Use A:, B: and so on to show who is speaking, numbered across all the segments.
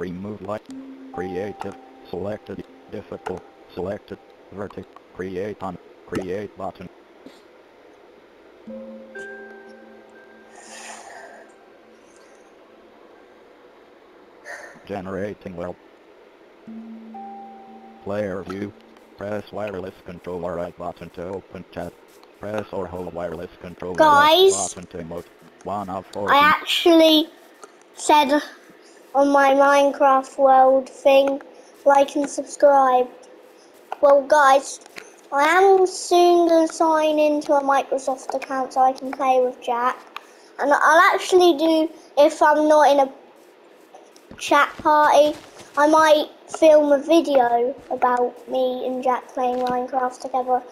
A: Remove light. Creative. Selected. Difficult. Selected. Vertic. Create on. Create button. Generating well. Player view. Press wireless controller right button to open chat. Press or hold wireless controller
B: Guys.
A: left button to emote. One of four.
B: I actually said on my Minecraft World thing, like and subscribe. Well, guys, I am soon going to sign into a Microsoft account so I can play with Jack. And I'll actually do, if I'm not in a chat party, I might film a video about me and Jack playing Minecraft together.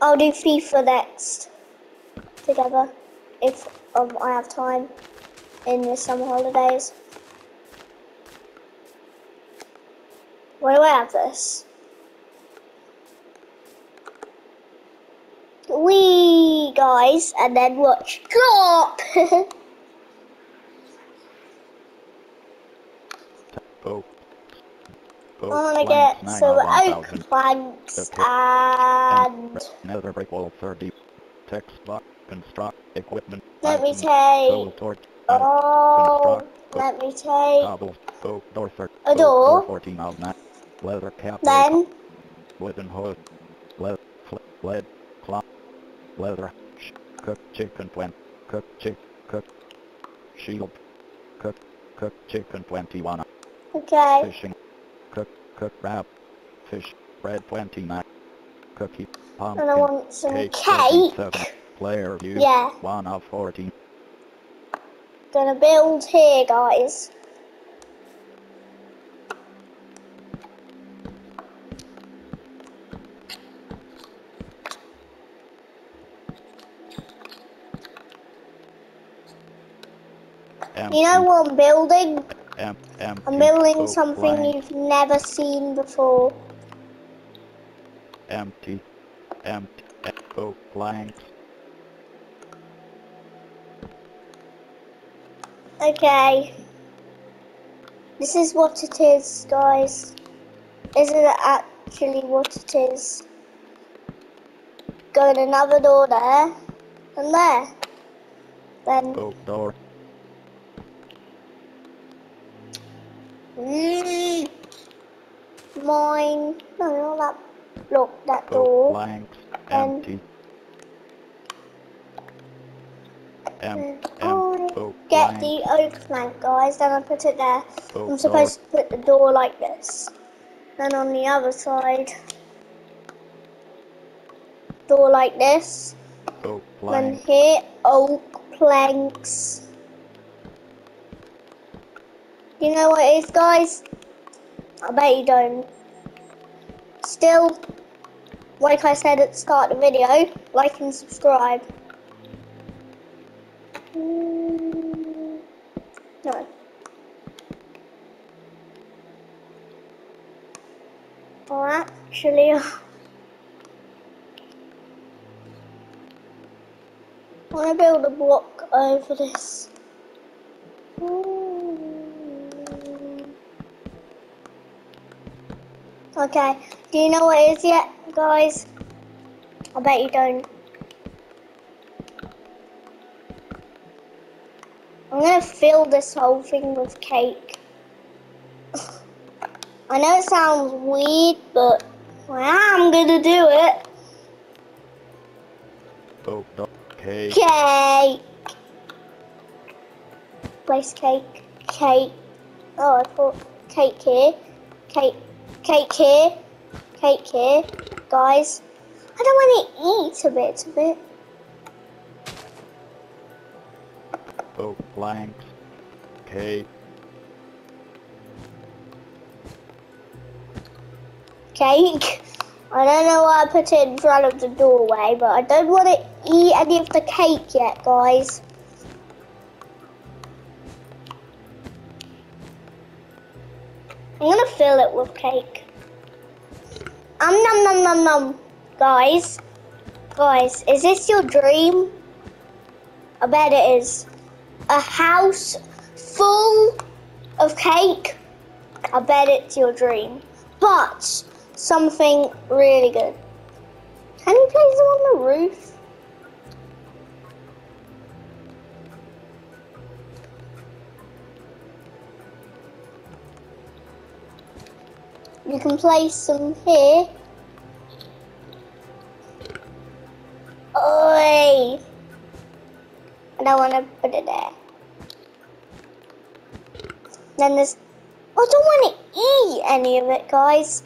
B: I'll do FIFA next together if um, I have time in the summer holidays. Where do I have this? We guys, and then watch drop. I want to get some oak planks and
A: Nether brick wall 30. Text box. Construct. Equipment.
B: let me take. Oh, let me take.
A: Oh, Oak oh, door
B: A
A: oh,
B: door.
A: 14 of that. Leather cap.
B: Then
A: Wooden hood. Leather. Lead. Cloth. Leather. Cooked chicken 20. Cooked chick. Cooked. Shield. Cooked. Cooked chicken 21.
B: okay.
A: Fishing. Cook, cook wrap. Fish. Bread 29. Cookie. Pumpkin.
B: And I want some
A: cake.
B: cake.
A: Player view.
B: Yeah.
A: 1 of 14.
B: Gonna build here, guys. You know what I'm building? I'm building something
A: plank.
B: you've never seen before.
A: Empty. Empty. em- Oak planks.
B: Okay. This is what it is, guys. Isn't it actually what it is? Go in another door there, and there. Then,
A: Oak door.
B: mm, mine. No, not that. Look, that
A: Oak
B: door. And-
A: Empty. Em,
B: And
A: em,
B: I
A: oak
B: get
A: plank.
B: the oak plank, guys. Then I put it there.
A: Oak
B: I'm supposed to put the door like this. Then on the other side, door like this.
A: Oak
B: Then here, oak planks. You know what it is, guys? I bet you don't. Still, like I said at the start of the video, like and subscribe. Mm, No. Oh, actually, I want to build a block over this. Okay, do you know what it is yet, guys? I bet you don't. I'm gonna fill this whole thing with cake. I know it sounds weird, but I am gonna do it.
A: Oak door. Cake.
B: Cake. Place cake. Cake. Oh, I put cake here. Cake. Cake here. Cake here. Guys, I don't want to eat a bit of it.
A: Oak planks. Cake.
B: Cake. I don't know why I put it in front of the doorway, but I don't want to eat any of the cake yet, guys. I'm gonna fill it with cake. Um num num num num. Guys, guys, is this your dream? I bet it is. A house full of cake, I bet it's your dream. But something really good. Can you place them on the roof? You can place them here. Oi! I don't want to put it there. Then there's... I don't want to eat any of it, guys.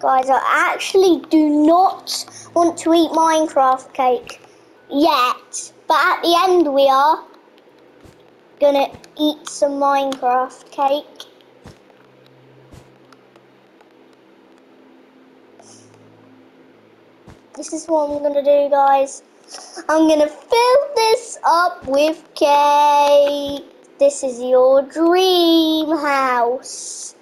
B: Guys, I actually do not want to eat Minecraft cake yet. But at the end we are gonna eat some Minecraft cake. This is what I'm gonna do, guys. I'm gonna fill this up with cake. This is your dream house.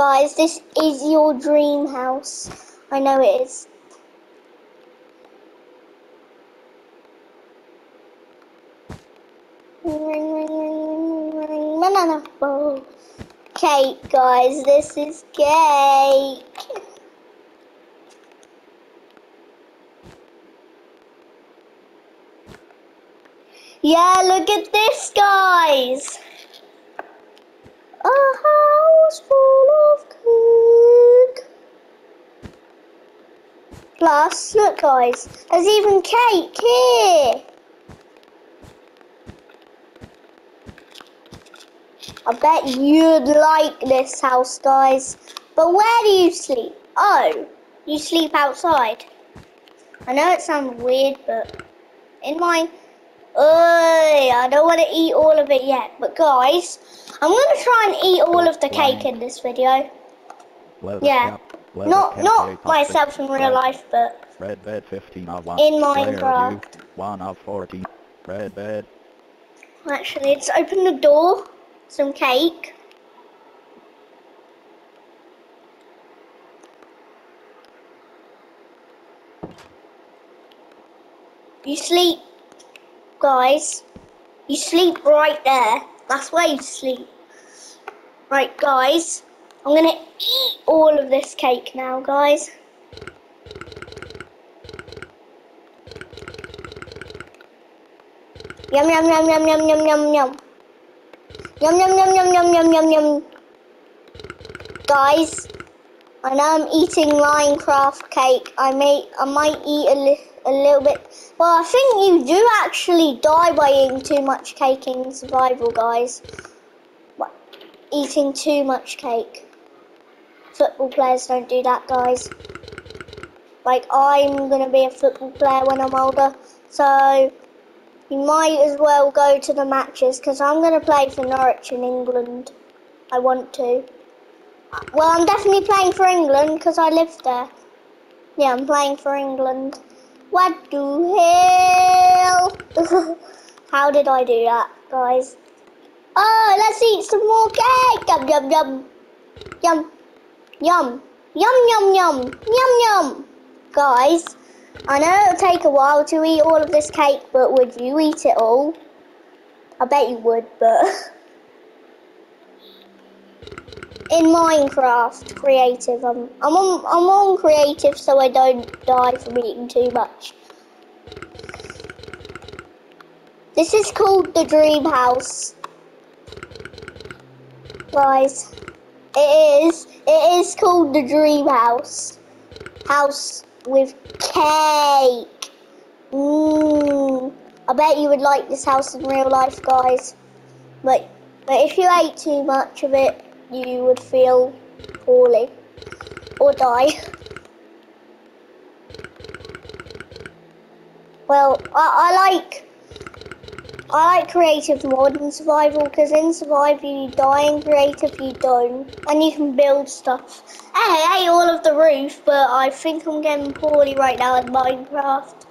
B: Guys, this is your dream house. I know it is. Bowl. Cake, guys. This is cake. Yeah, look at this, guys. A house full of cake. Plus, look, guys. There's even cake here. I bet you'd like this house, guys. But where do you sleep? Oh, you sleep outside. I know it sounds weird, but in my... Oi, I don't want to eat all of it yet. But guys, I'm going to try and eat all of the cake in this video. Yeah. Not not myself in real life, but
A: Red bed 15 of 1.
B: In Minecraft.
A: 1 of 14. Red bed.
B: actually, let's open the door. Some cake. You sleep, guys. You sleep right there. That's where you sleep. Right, guys. I'm gonna eat all of this cake now, guys. Yum yum yum yum yum yum yum yum. Yum yum yum yum yum yum yum yum. Guys, I know I'm eating Minecraft cake. I may I might eat a, li- a little bit. Well, I think you do actually die by eating too much cake in survival, guys. What? Eating too much cake. Football players don't do that, guys. Like I'm gonna be a football player when I'm older, so you might as well go to the matches because I'm going to play for Norwich in England. I want to. Well, I'm definitely playing for England because I live there. Yeah, I'm playing for England. What the hell? How did I do that, guys? Oh, let's eat some more cake. Yum, yum, yum. Yum. Yum. Yum, yum, yum. Yum, yum. Guys, I know it'll take a while to eat all of this cake, but would you eat it all? I bet you would, but... In Minecraft, creative, I'm, I'm, on, I'm on creative so I don't die from eating too much. This is called the dream house. Guys, it is, it is called the dream house. House with cake. Mmm. I bet you would like this house in real life, guys. But, but if you ate too much of it, you would feel poorly or die. Well, I, I like I like creative more than survival because in survival you die, in creative you don't, and you can build stuff. Hey, ate all of the roof, but I think I'm getting poorly right now in Minecraft.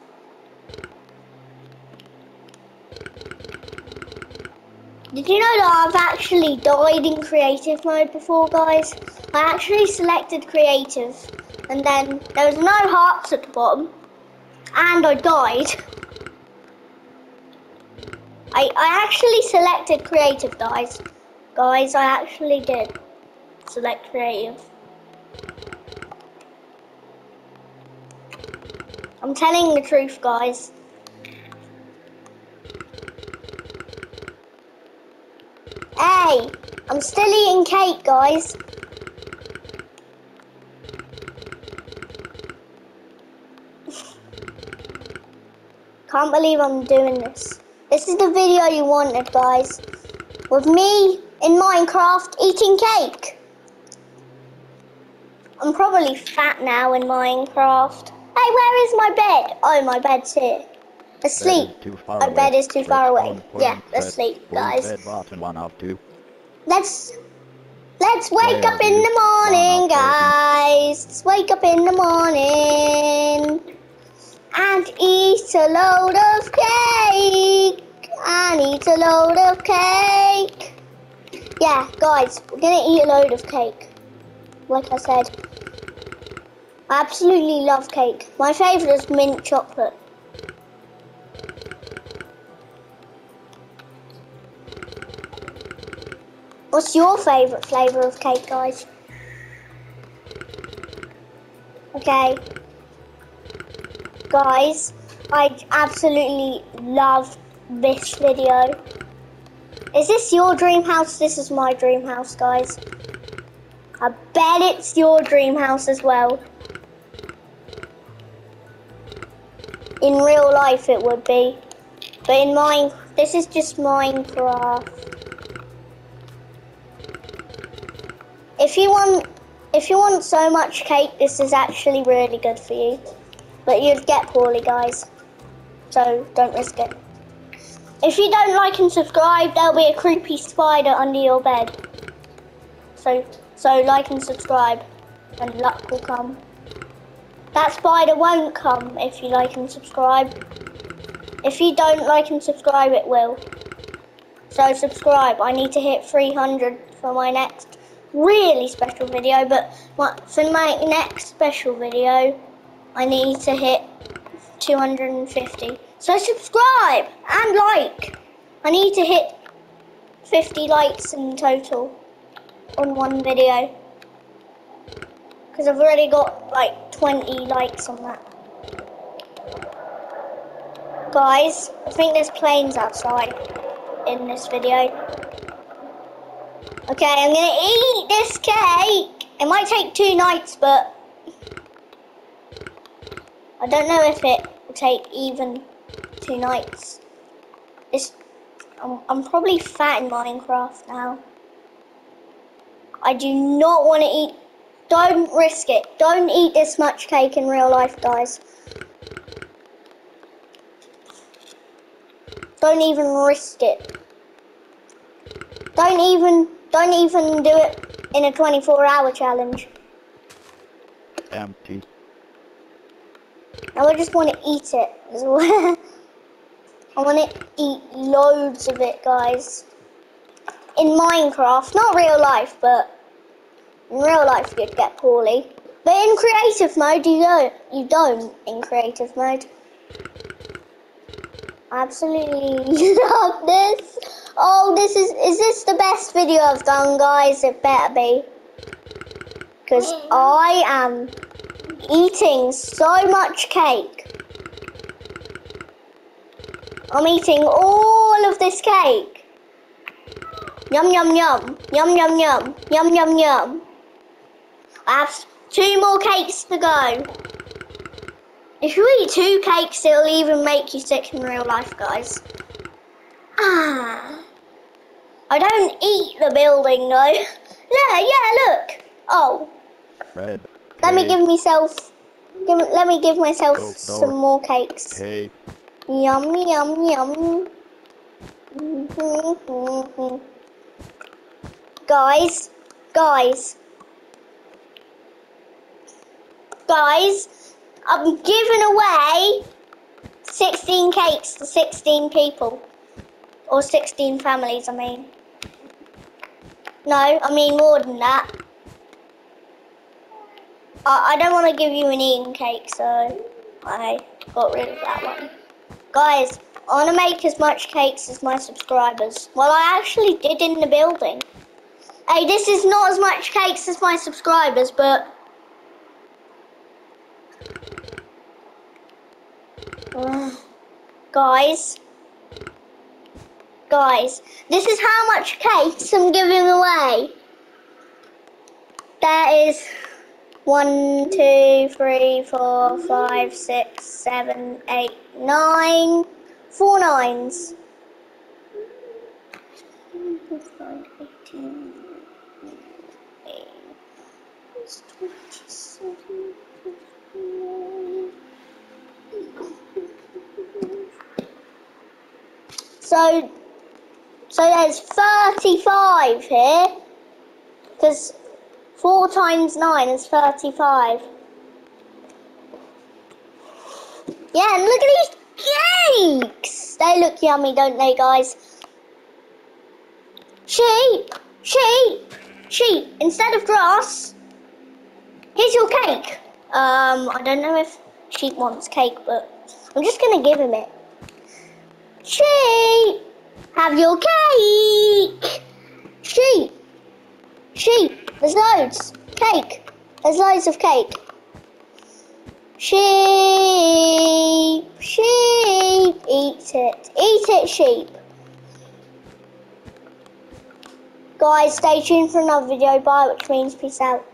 B: Did you know that I've actually died in creative mode before, guys? I actually selected creative, and then there was no hearts at the bottom, and I died. I, I actually selected creative, guys. Guys, I actually did select creative. I'm telling the truth, guys. Hey, I'm still eating cake, guys. Can't believe I'm doing this. This is the video you wanted, guys. With me in Minecraft eating cake. I'm probably fat now in Minecraft. Hey, where is my bed? Oh, my bed's here. Asleep.
A: Bed is too far
B: My
A: away.
B: bed is too far away. Yeah, asleep, guys. Let's let's wake up in the morning, guys. Let's wake up in the morning and eat a load of cake. And eat a load of cake. Yeah, guys, we're gonna eat a load of cake. Like I said, I absolutely love cake. My favourite is mint chocolate. What's your favourite flavour of cake, guys? Okay. Guys, I absolutely love this video. Is this your dream house? This is my dream house, guys. I bet it's your dream house as well. In real life, it would be. But in mine, this is just Minecraft. If you want, if you want so much cake, this is actually really good for you. But you'd get poorly, guys. So don't risk it. If you don't like and subscribe, there'll be a creepy spider under your bed. So, so like and subscribe, and luck will come. That spider won't come if you like and subscribe. If you don't like and subscribe, it will. So subscribe. I need to hit 300 for my next really special video, but for my next special video, I need to hit 250. So subscribe and like. I need to hit 50 likes in total on one video. Because I've already got like 20 likes on that. Guys, I think there's planes outside in this video. Okay, I'm gonna eat this cake. It might take two nights, but I don't know if it will take even two nights. This, I'm, I'm probably fat in Minecraft now. I do not want to eat. Don't risk it. Don't eat this much cake in real life, guys. Don't even risk it. Don't even don't even do it in a 24 hour challenge.
A: Empty.
B: Now I just want to eat it as well. I want to eat loads of it, guys. In Minecraft, not real life, but in real life you'd get poorly. But in creative mode, you don't. You don't in creative mode. I absolutely love this. Oh, this is is this the best video I've done, guys? It better be. Because I am eating so much cake. I'm eating all of this cake. Yum yum yum. Yum yum yum. Yum yum yum. I have two more cakes to go. If you eat two cakes, it'll even make you sick in real life, guys. Ah. I don't eat the building though. Yeah, yeah, look. Oh,
A: Red.
B: let me give myself. Give, let me give myself some
A: Dora.
B: more cakes.
A: Cake.
B: Yum yum yum. Mhm. guys, guys, guys, I'm giving away 16 cakes to 16 people. Or 16 families, I mean. No, I mean more than that. I, I don't want to give you an eating cake, so I got rid of that one. Guys, I want to make as much cakes as my subscribers. Well, I actually did in the building. Hey, this is not as much cakes as my subscribers, but... Guys, guys, this is how much cakes I'm giving away. That is one, two, three, four, five, six, seven, eight, nine, four nines. So, so there's 35 here. Because 4 times 9 is 35. Yeah, and look at these cakes! They look yummy, don't they, guys? Sheep! Sheep! Sheep! Instead of grass, here's your cake. Um, I don't know if sheep wants cake, but I'm just to give him it. Sheep! Have your cake! Sheep! Sheep! There's loads! Cake! There's loads of cake. Sheep! Sheep! Eat it! Eat it, sheep! Guys, stay tuned for another video. Bye, which means peace out.